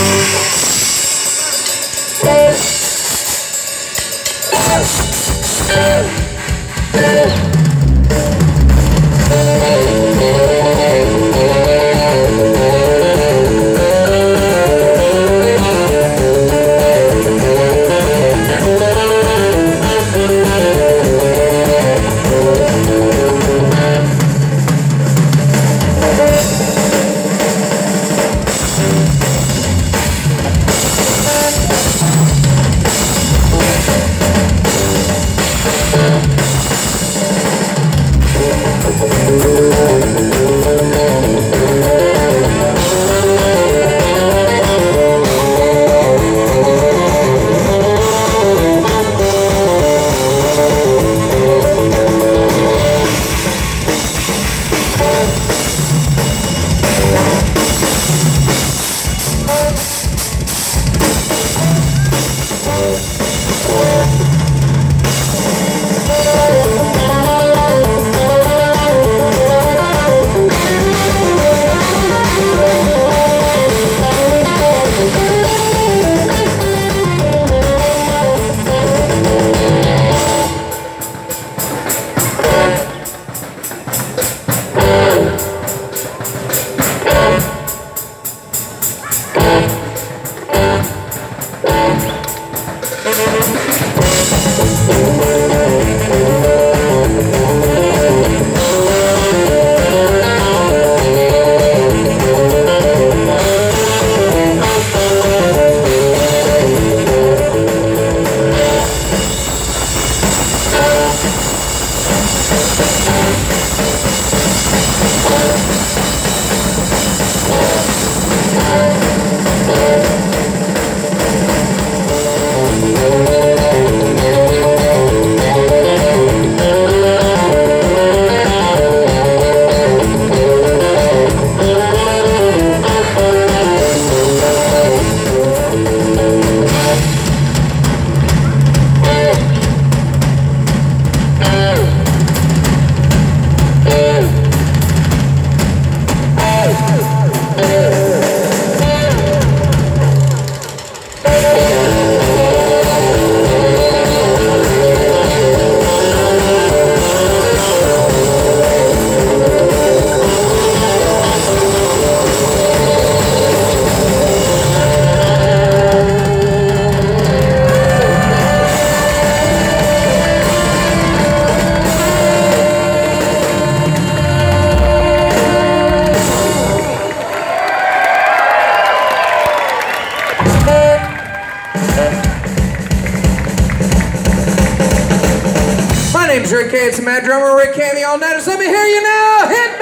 Música name's Rick K. It's the Mad Drummer, Rick Candy All Nighters. Let me hear you now. Hit